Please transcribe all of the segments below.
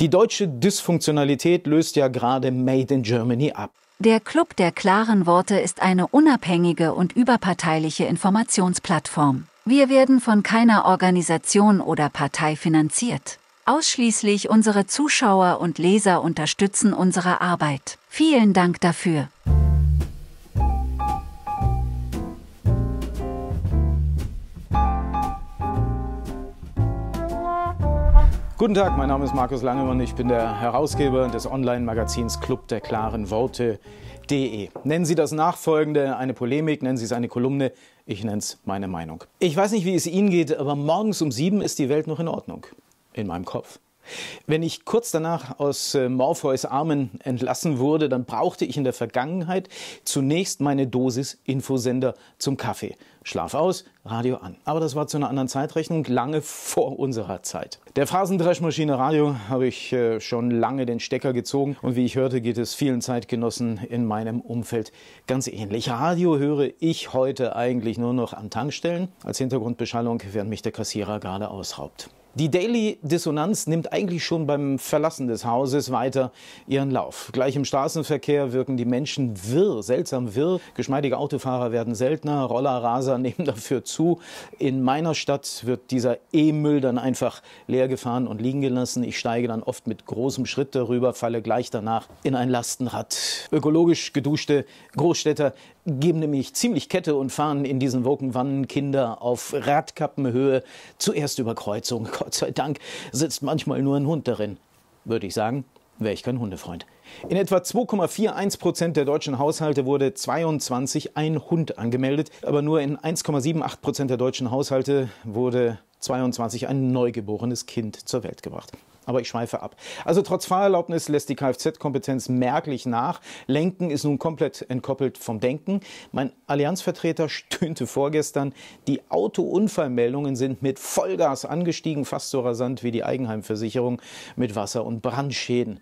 Die deutsche Dysfunktionalität löst ja gerade Made in Germany ab. Der Club der klaren Worte ist eine unabhängige und überparteiliche Informationsplattform. Wir werden von keiner Organisation oder Partei finanziert. Ausschließlich unsere Zuschauer und Leser unterstützen unsere Arbeit. Vielen Dank dafür. Guten Tag, mein Name ist Markus Langemann. Ich bin der Herausgeber des Online-Magazins Club der klaren Worte.de. Nennen Sie das Nachfolgende eine Polemik, nennen Sie es eine Kolumne, ich nenne es meine Meinung. Ich weiß nicht, wie es Ihnen geht, aber morgens um sieben ist die Welt noch in Ordnung. In meinem Kopf. Wenn ich kurz danach aus äh, Morpheus Armen entlassen wurde, dann brauchte ich in der Vergangenheit zunächst meine Dosis Infosender zum Kaffee. Schlaf aus, Radio an. Aber das war zu einer anderen Zeitrechnung, lange vor unserer Zeit. Der Phasendreschmaschine Radio habe ich äh, schon lange den Stecker gezogen und wie ich hörte, geht es vielen Zeitgenossen in meinem Umfeld ganz ähnlich. Radio höre ich heute eigentlich nur noch an Tankstellen als Hintergrundbeschallung, während mich der Kassierer gerade ausraubt. Die Daily Dissonanz nimmt eigentlich schon beim Verlassen des Hauses weiter ihren Lauf. Gleich im Straßenverkehr wirken die Menschen wirr, seltsam wirr. Geschmeidige Autofahrer werden seltener, Rollerraser nehmen dafür zu. In meiner Stadt wird dieser E-Müll dann einfach leer gefahren und liegen gelassen. Ich steige dann oft mit großem Schritt darüber, falle gleich danach in ein Lastenrad. Ökologisch geduschte Großstädter geben nämlich ziemlich Kette und fahren in diesen Wogenwannen Kinder auf Radkappenhöhe zuerst über Kreuzung. Gott sei Dank sitzt manchmal nur ein Hund darin. Würde ich sagen, wäre ich kein Hundefreund. In etwa 2,41 Prozent der deutschen Haushalte wurde 22 ein Hund angemeldet, aber nur in 1,78 Prozent der deutschen Haushalte wurde 22 ein neugeborenes Kind zur Welt gebracht. Aber ich schweife ab. Also trotz Fahrerlaubnis lässt die Kfz-Kompetenz merklich nach. Lenken ist nun komplett entkoppelt vom Denken. Mein Allianzvertreter stöhnte vorgestern, die Autounfallmeldungen sind mit Vollgas angestiegen, fast so rasant wie die Eigenheimversicherung mit Wasser- und Brandschäden.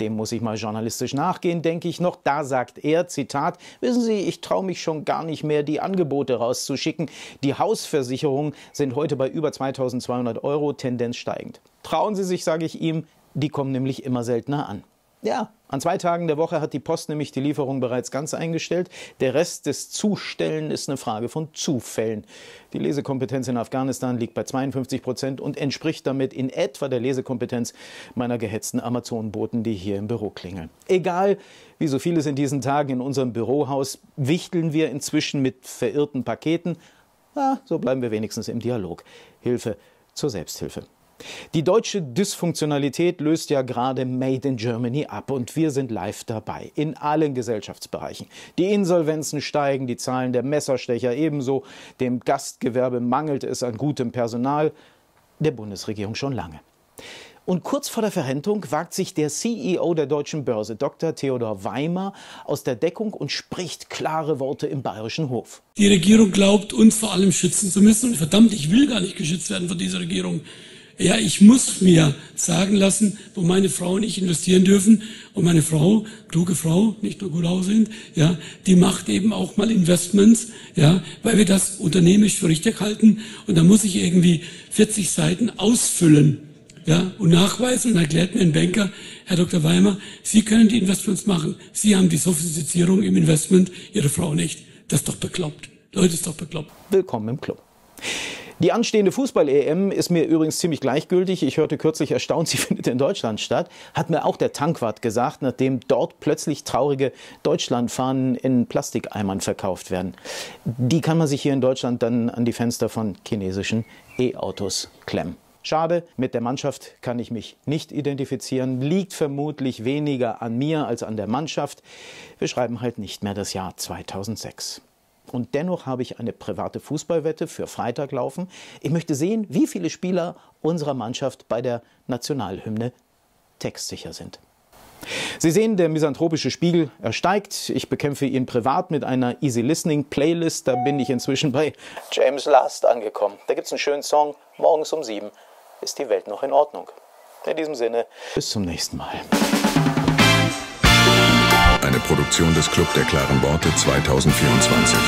Dem muss ich mal journalistisch nachgehen, denke ich noch. Da sagt er, Zitat, wissen Sie, ich traue mich schon gar nicht mehr, die Angebote rauszuschicken. Die Hausversicherungen sind heute bei über 2200 Euro, Tendenz steigend. Trauen Sie sich, sage ich ihm, die kommen nämlich immer seltener an. Ja, an zwei Tagen der Woche hat die Post nämlich die Lieferung bereits ganz eingestellt. Der Rest des Zustellen ist eine Frage von Zufällen. Die Lesekompetenz in Afghanistan liegt bei 52 Prozent und entspricht damit in etwa der Lesekompetenz meiner gehetzten Amazon-Boten, die hier im Büro klingeln. Egal, wie so vieles in diesen Tagen in unserem Bürohaus, wichteln wir inzwischen mit verirrten Paketen. Ja, so bleiben wir wenigstens im Dialog. Hilfe zur Selbsthilfe. Die deutsche Dysfunktionalität löst ja gerade Made in Germany ab und wir sind live dabei in allen Gesellschaftsbereichen. Die Insolvenzen steigen, die Zahlen der Messerstecher ebenso, dem Gastgewerbe mangelt es an gutem Personal, der Bundesregierung schon lange. Und kurz vor der Verrentung wagt sich der CEO der deutschen Börse, Dr. Theodor Weimer, aus der Deckung und spricht klare Worte im bayerischen Hof. Die Regierung glaubt, uns vor allem schützen zu müssen. Und verdammt, ich will gar nicht geschützt werden von dieser Regierung. Ja, ich muss mir sagen lassen, wo meine Frau und ich investieren dürfen. Und meine Frau, kluge Frau, nicht nur gut aussehend, ja, die macht eben auch mal Investments, ja, weil wir das unternehmisch für richtig halten. Und da muss ich irgendwie 40 Seiten ausfüllen, ja, und nachweisen. Und erklärt mir ein Banker, Herr Dr. Weimer, Sie können die Investments machen. Sie haben die Sophistizierung im Investment, Ihre Frau nicht. Das ist doch bekloppt. Leute, ist doch bekloppt. Willkommen im Club. Die anstehende Fußball-EM ist mir übrigens ziemlich gleichgültig. Ich hörte kürzlich erstaunt, sie findet in Deutschland statt. Hat mir auch der Tankwart gesagt, nachdem dort plötzlich traurige Deutschlandfahnen in Plastikeimern verkauft werden. Die kann man sich hier in Deutschland dann an die Fenster von chinesischen E-Autos klemmen. Schade, mit der Mannschaft kann ich mich nicht identifizieren, liegt vermutlich weniger an mir als an der Mannschaft. Wir schreiben halt nicht mehr das Jahr 2006. Und dennoch habe ich eine private Fußballwette für Freitag laufen. Ich möchte sehen, wie viele Spieler unserer Mannschaft bei der Nationalhymne textsicher sind. Sie sehen, der misanthropische Spiegel ersteigt. Ich bekämpfe ihn privat mit einer Easy Listening Playlist. Da bin ich inzwischen bei James Last angekommen. Da gibt es einen schönen Song. Morgens um sieben ist die Welt noch in Ordnung. In diesem Sinne, bis zum nächsten Mal. Eine Produktion des Club der klaren Worte 2024.